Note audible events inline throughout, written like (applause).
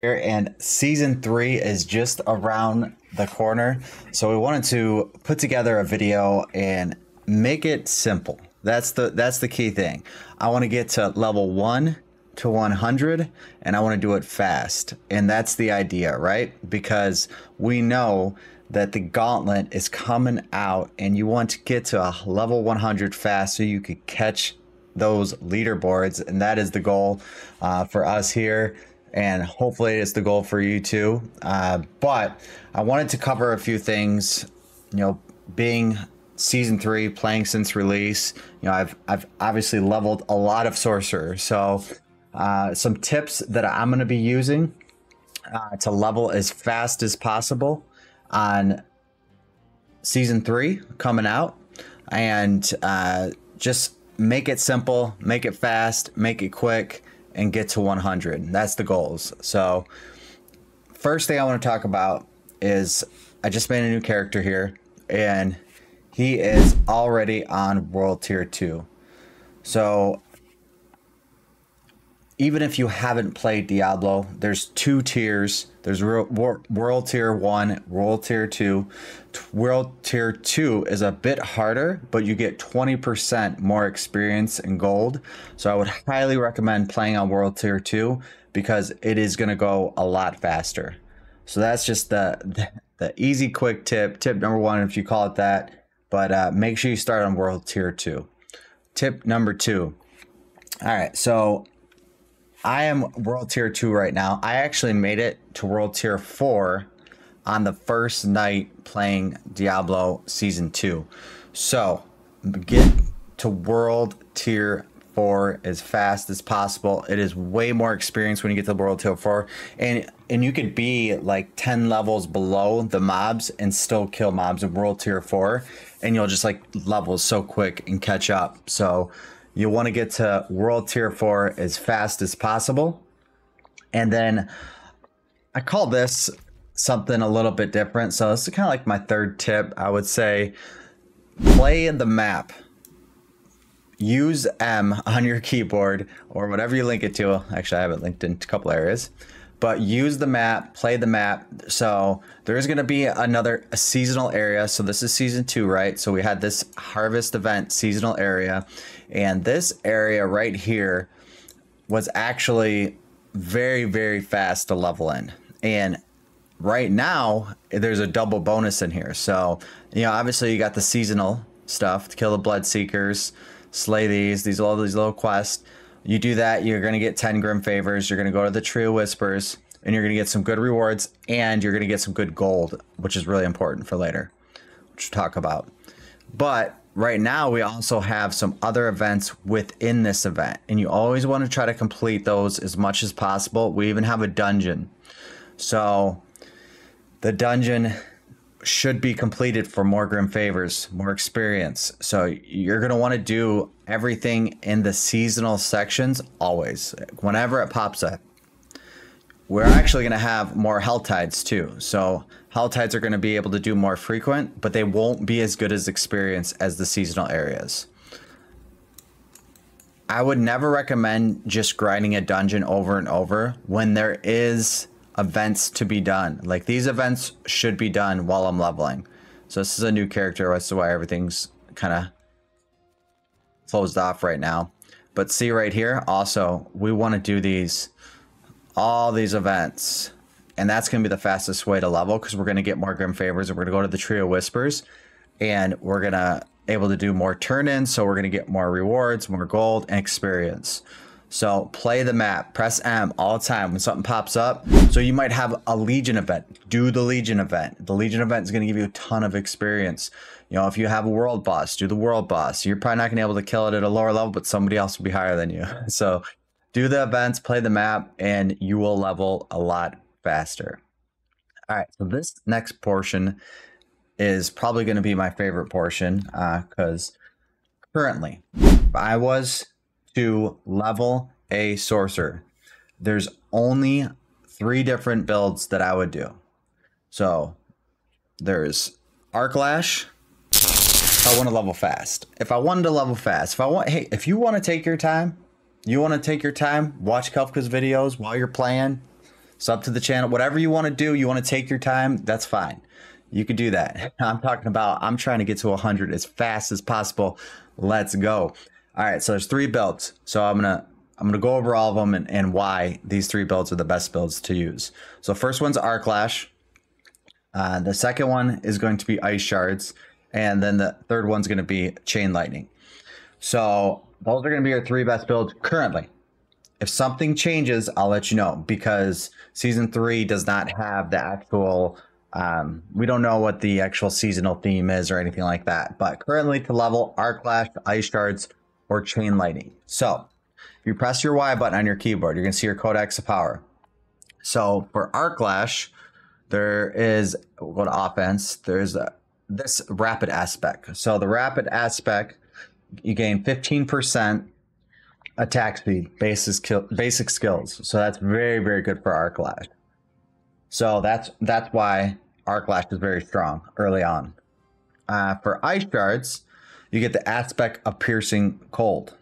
and season three is just around the corner. So we wanted to put together a video and make it simple. That's the that's the key thing. I want to get to level one to 100 and I want to do it fast. And that's the idea, right? Because we know that the gauntlet is coming out and you want to get to a level 100 fast so you could catch those leaderboards. And that is the goal uh, for us here and hopefully it's the goal for you too. Uh, but I wanted to cover a few things. You know, being season three, playing since release. You know, I've I've obviously leveled a lot of sorcerer. So uh, some tips that I'm going to be using uh, to level as fast as possible on season three coming out, and uh, just make it simple, make it fast, make it quick and get to 100. That's the goals. So, first thing I want to talk about is I just made a new character here, and he is already on World Tier 2. So, even if you haven't played Diablo, there's two tiers. There's World Tier 1, World Tier 2. World Tier 2 is a bit harder, but you get 20% more experience and gold. So I would highly recommend playing on World Tier 2 because it is going to go a lot faster. So that's just the, the, the easy quick tip. Tip number one, if you call it that. But uh, make sure you start on World Tier 2. Tip number two. All right, so I am World Tier 2 right now. I actually made it to World Tier 4 on the first night playing Diablo Season 2. So, get to World Tier 4 as fast as possible. It is way more experience when you get to World Tier 4. And and you could be like 10 levels below the mobs and still kill mobs in World Tier 4. And you'll just like level so quick and catch up. So, you want to get to World Tier 4 as fast as possible. And then I call this something a little bit different. So this is kind of like my third tip. I would say play the map. Use M on your keyboard or whatever you link it to. Actually, I have it linked in a couple areas but use the map, play the map. So there's going to be another seasonal area. So this is season two, right? So we had this harvest event seasonal area, and this area right here was actually very, very fast to level in. And right now, there's a double bonus in here. So, you know, obviously you got the seasonal stuff to kill the blood seekers, slay these, these all these little quests. You do that, you're going to get 10 Grim Favors. You're going to go to the Tree of Whispers, and you're going to get some good rewards, and you're going to get some good gold, which is really important for later, which we'll talk about. But right now, we also have some other events within this event, and you always want to try to complete those as much as possible. We even have a dungeon. So, the dungeon should be completed for more grim favors, more experience. So you're going to want to do everything in the seasonal sections always, whenever it pops up. We're actually going to have more hell tides too. So hell tides are going to be able to do more frequent, but they won't be as good as experience as the seasonal areas. I would never recommend just grinding a dungeon over and over when there is events to be done. Like these events should be done while I'm leveling. So this is a new character, that's why everything's kind of closed off right now. But see right here, also, we want to do these, all these events. And that's going to be the fastest way to level because we're going to get more Grim Favors and we're going to go to the Tree of Whispers and we're going to able to do more turn-ins. So we're going to get more rewards, more gold, and experience. So play the map, press M all the time when something pops up. So you might have a Legion event. Do the Legion event. The Legion event is going to give you a ton of experience. You know, if you have a world boss, do the world boss. You're probably not going to be able to kill it at a lower level, but somebody else will be higher than you. (laughs) So do the events, play the map, and you will level a lot faster. All right, so this next portion is probably going to be my favorite portion Uh, because uh, currently I was to level a sorcerer, there's only three different builds that I would do. So there's Arc Lash. If I want to level fast. If I wanted to level fast, if I want, hey, if you want to take your time, you want to take your time, watch Kelfka's videos while you're playing, sub to the channel, whatever you want to do. You want to take your time, that's fine. You could do that. (laughs) I'm talking about I'm trying to get to 100 as fast as possible. Let's go. All right, so there's three builds. So I'm gonna I'm gonna go over all of them and, and why these three builds are the best builds to use. So first one's Arc Lash. Uh, the second one is going to be Ice Shards, and then the third one's going to be Chain Lightning. So those are going to be your three best builds currently. If something changes, I'll let you know because season three does not have the actual. Um, we don't know what the actual seasonal theme is or anything like that. But currently, to level Arc Lash, Ice Shards, or Chain Lightning. So if you press your Y button on your keyboard, you're going to see your Codex of Power. So for Arc Lash, there is we'll go to offense. There's a, this rapid aspect. So the rapid aspect, you gain 15% attack speed, basic basic skills. So that's very very good for Arc Lash. So that's that's why Arc Lash is very strong early on. Uh, for Ice Shards, you get the aspect of piercing cold.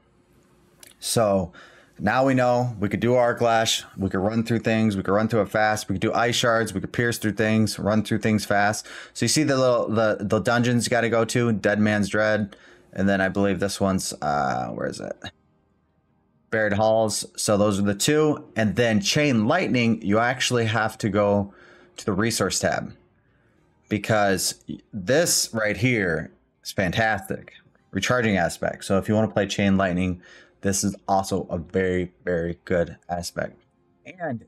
So now we know we could do arc lash, we could run through things, we could run through it fast, we could do ice shards, we could pierce through things, run through things fast. So you see the little the the dungeons you got to go to, Dead Man's Dread, and then I believe this one's uh where is it? Buried Halls. So those are the two, and then Chain Lightning, you actually have to go to the resource tab because this right here is fantastic. Recharging aspect. So if you want to play Chain Lightning, this is also a very, very good aspect. And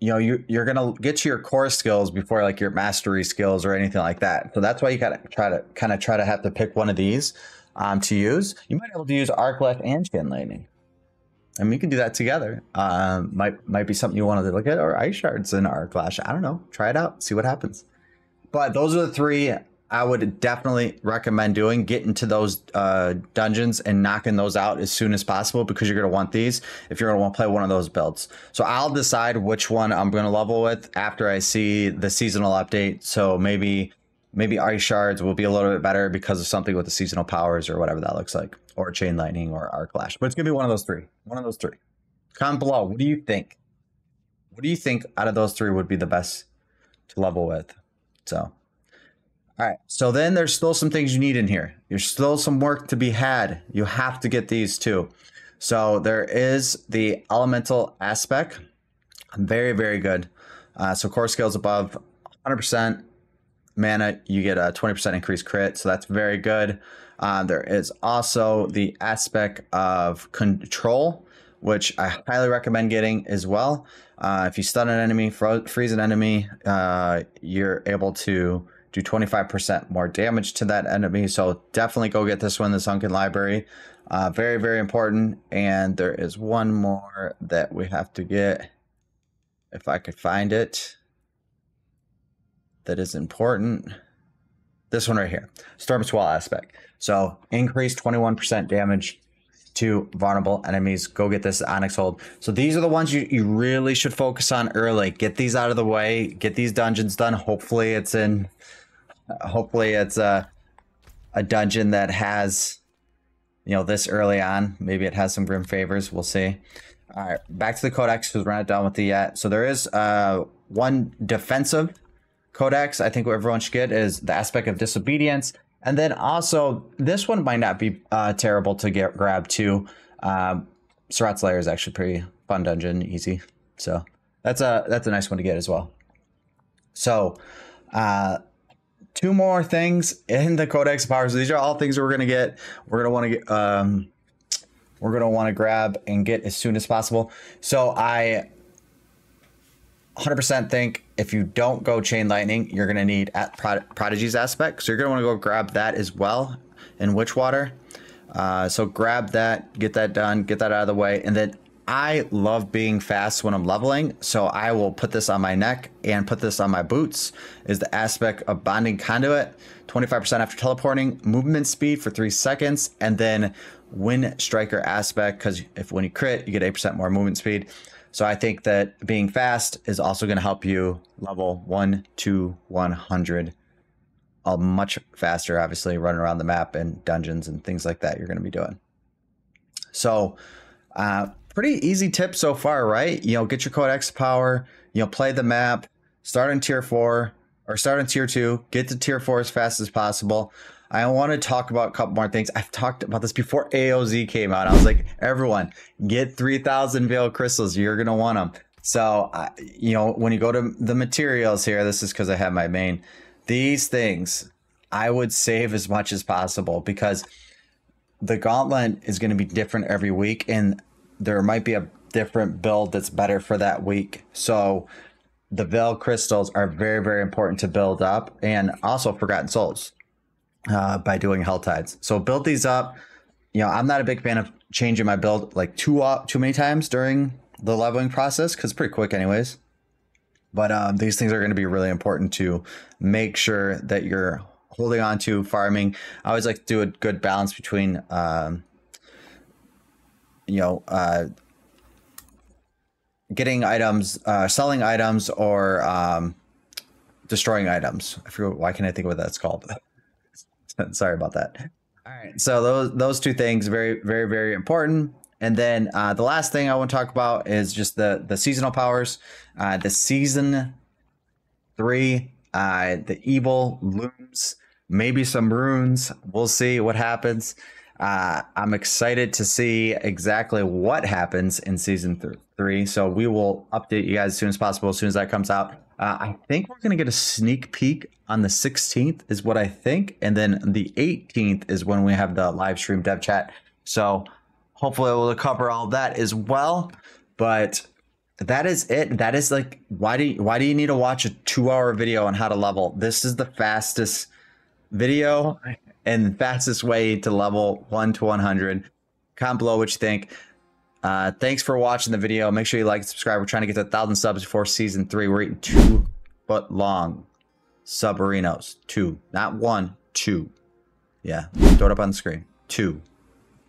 you know, you you're gonna get to your core skills before like your mastery skills or anything like that. So that's why you gotta try to kind of try to have to pick one of these um, to use. You might be able to use arc lash and chain lightning. I we can do that together. Um, might might be something you want to look at, or ice shards and arc lash. I don't know. Try it out. See what happens. But those are the three I would definitely recommend doing. Get into those uh, dungeons and knocking those out as soon as possible because you're going to want these if you're going to want to play one of those builds. So I'll decide which one I'm going to level with after I see the seasonal update. So maybe maybe ice shards will be a little bit better because of something with the seasonal powers or whatever that looks like, or chain lightning or arc lash. But it's going to be one of those three. One of those three. Comment below. What do you think? What do you think out of those three would be the best to level with? So. All right. So then there's still some things you need in here. There's still some work to be had. You have to get these too. So there is the elemental aspect. Very, very good. Uh, so core skills above 100% mana, you get a 20% increased crit. So that's very good. Uh, there is also the aspect of control, which I highly recommend getting as well. Uh, if you stun an enemy, fro- freeze an enemy, uh, you're able to do 25% more damage to that enemy. So definitely go get this one, the Sunken Library. Uh, very, very important. And there is one more that we have to get. If I could find it, that is important. This one right here, Storm Swell aspect. So increase 21% damage to vulnerable enemies. Go get this Onyx Hold. So these are the ones you, you really should focus on early. Get these out of the way. Get these dungeons done. Hopefully it's in hopefully it's a a dungeon that has you know this early on. Maybe it has some grim favors. We'll see. All right, back to the codex because we're not done with the yet. So there is uh one defensive codex. I think what everyone should get is the aspect of disobedience, and then also this one might not be uh, terrible to get grab too. Um, Lair is actually pretty fun dungeon, easy. So that's a that's a nice one to get as well. So uh, two more things in the Codex Power. So these are all things we're gonna get. We're gonna want to get. Um, we're gonna want to grab and get as soon as possible. So I 100% think if you don't go Chain Lightning, you're gonna need at Prod- Prodigy's aspect. So you're gonna want to go grab that as well in Witchwater. Uh, so grab that, get that done, get that out of the way, and then I love being fast when I'm leveling, so I will put this on my neck and put this on my boots. Is the aspect of bonding conduit, 25% after teleporting, movement speed for three seconds, and then wind striker aspect because if when you crit, you get 8% more movement speed. So I think that being fast is also going to help you level one to 100 a much faster, obviously, running around the map and dungeons and things like that you're going to be doing. So, uh, pretty easy tip so far, right? You know, get your codex power, you know, play the map, start in tier four or start in tier two, get to tier four as fast as possible. I want to talk about a couple more things. I've talked about this before AOZ came out. I was like, everyone, get 3,000 Veil Crystals. You're going to want them. So, you know, when you go to the materials here, this is because I have my main. These things I would save as much as possible because the gauntlet is going to be different every week and there might be a different build that's better for that week. So, the Veil crystals are very, very important to build up and also Forgotten Souls uh, by doing Hell Tides. So build these up. You know, I'm not a big fan of changing my build like too uh, too many times during the leveling process because it's pretty quick anyways. But um, these things are going to be really important to make sure that you're holding on to farming. I always like to do a good balance between, um, you know, uh, getting items, uh, selling items, or um, destroying items. I forget why can I think of what that's called. (laughs) (laughs) Sorry about that. All right, so those those two things very very very important. And then uh, the last thing I want to talk about is just the the seasonal powers. Uh, the season three, uh, the evil looms, maybe some runes. We'll see what happens. Uh, I'm excited to see exactly what happens in season th- three. So we will update you guys as soon as possible, as soon as that comes out. Uh, I think we're going to get a sneak peek on the 16th, is what I think. And then the 18th is when we have the live stream dev chat. So hopefully we'll cover all that as well. But that is it. That is like why do you, why do you need to watch a two hour video on how to level? This is the fastest video and fastest way to level 1 to 100. Comment below what you think. Uh, thanks for watching the video. Make sure you like and subscribe. We're trying to get to a thousand subs before season three. We're eating two foot long submarinos. Two, not one, two. Yeah, throw it up on the screen. Two,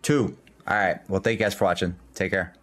two. All right. Well, thank you guys for watching. Take care.